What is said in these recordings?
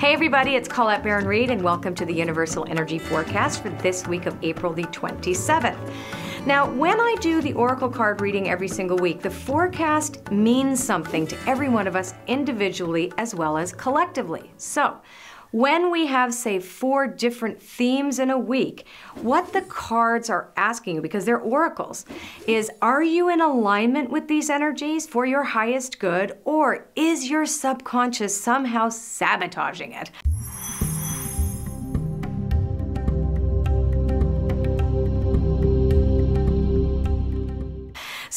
Hey everybody, it's Colette Baron Reid and welcome to the Universal Energy Forecast for this week of April the 27th. Now, when I do the Oracle card reading every single week, the forecast means something to every one of us individually as well as collectively. So, when we have, say, four different themes in a week, what the cards are asking you, because they're oracles, is are you in alignment with these energies for your highest good, or is your subconscious somehow sabotaging it?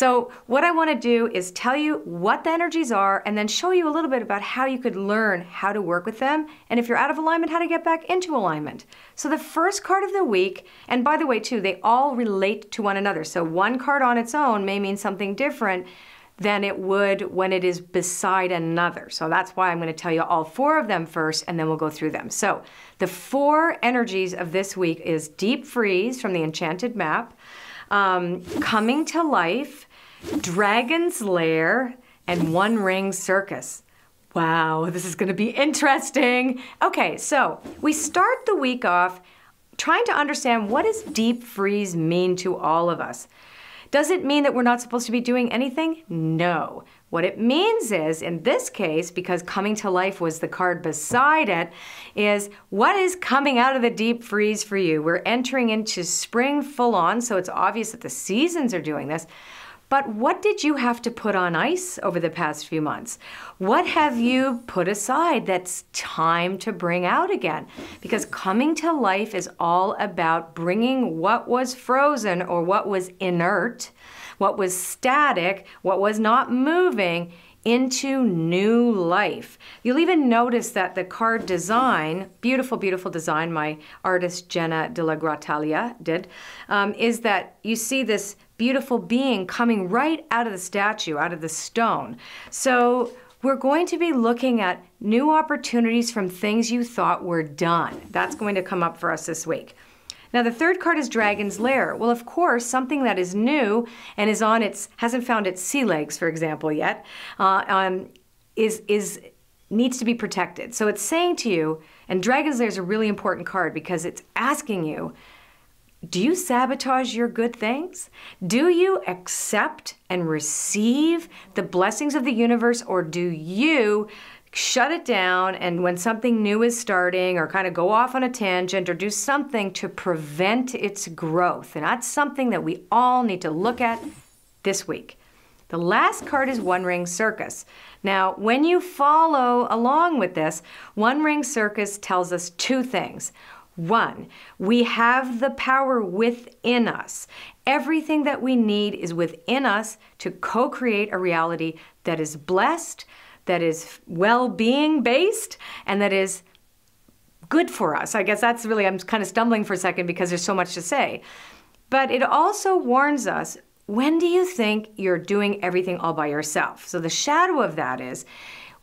So what I want to do is tell you what the energies are and then show you a little bit about how you could learn how to work with them and if you're out of alignment, how to get back into alignment. So the first card of the week, and by the way too, they all relate to one another. So one card on its own may mean something different than it would when it is beside another. So that's why I'm going to tell you all four of them first and then we'll go through them. So the four energies of this week is Deep Freeze from the Enchanted Map, um, Coming to Life, Dragon's Lair, and One Ring Circus. Wow, this is going to be interesting. Okay, so we start the week off trying to understand what does deep freeze mean to all of us? Does it mean that we're not supposed to be doing anything? No. What it means is, in this case, because coming to life was the card beside it, is what is coming out of the deep freeze for you? We're entering into spring full on, so it's obvious that the seasons are doing this. But what did you have to put on ice over the past few months? What have you put aside that's time to bring out again? Because coming to life is all about bringing what was frozen or what was inert, what was static, what was not moving into new life. You'll even notice that the card design, beautiful, beautiful design, my artist Jena DellaGrottaglia did, um, is that you see this beautiful being coming right out of the statue, out of the stone. So we're going to be looking at new opportunities from things you thought were done. That's going to come up for us this week. Now the third card is Dragon's Lair. Well, of course, something that is new and is on its hasn't found its sea legs, for example, yet, uh, um, is is needs to be protected. So it's saying to you, and Dragon's Lair is a really important card because it's asking you, do you sabotage your good things? Do you accept and receive the blessings of the universe, or do you shut it down and when something new is starting or kind of go off on a tangent or do something to prevent its growth. And that's something that we all need to look at this week. The last card is One Ring Circus. Now, when you follow along with this, One Ring Circus tells us two things. One, we have the power within us. Everything that we need is within us to co create a reality that is blessed, that is well being based and that is good for us. I guess that's really, I'm kind of stumbling for a second because there's so much to say. But it also warns us when do you think you're doing everything all by yourself? So the shadow of that is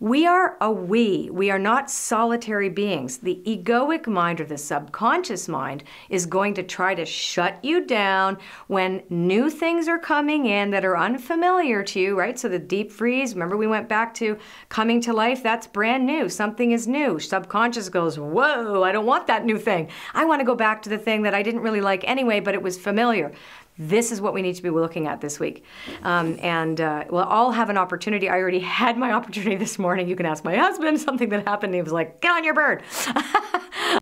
we are a we. We are not solitary beings. The egoic mind or the subconscious mind is going to try to shut you down when new things are coming in that are unfamiliar to you, right? So the deep freeze, remember we went back to coming to life, that's brand new. Something is new. Subconscious goes, whoa, I don't want that new thing. I want to go back to the thing that I didn't really like anyway, but it was familiar this is what we need to be looking at this week. Um, and uh, we'll all have an opportunity. I already had my opportunity this morning. You can ask my husband something that happened. He was like, get on your bird.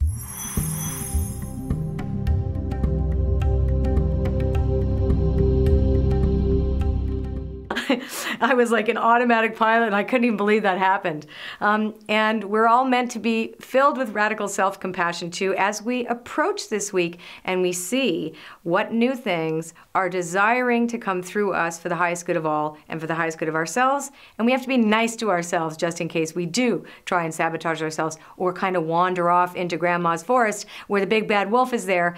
I was like an automatic pilot, and I couldn't even believe that happened. Um, and we're all meant to be filled with radical self compassion too as we approach this week and we see what new things are desiring to come through us for the highest good of all and for the highest good of ourselves. And we have to be nice to ourselves just in case we do try and sabotage ourselves or kind of wander off into grandma's forest where the big bad wolf is there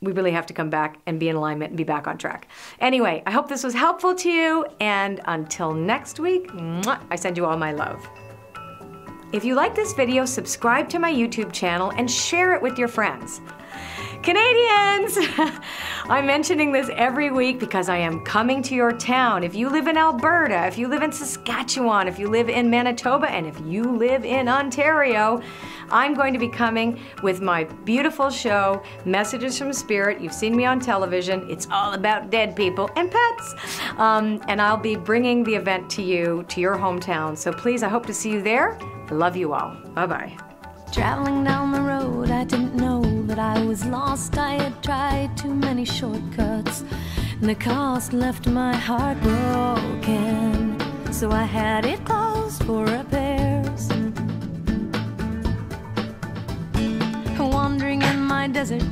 we really have to come back and be in alignment and be back on track. Anyway, I hope this was helpful to you, and until next week, I send you all my love. If you like this video, subscribe to my YouTube channel and share it with your friends. Canadians! I'm mentioning this every week because I am coming to your town. If you live in Alberta, if you live in Saskatchewan, if you live in Manitoba, and if you live in Ontario, I'm going to be coming with my beautiful show, Messages from Spirit. You've seen me on television. It's all about dead people and pets. Um, and I'll be bringing the event to you, to your hometown. So please, I hope to see you there. I love you all. Bye bye. Traveling down the road, I didn't know that I was lost. I had tried too many shortcuts, and the cost left my heart broken. So I had it closed for repairs. Wandering in my desert,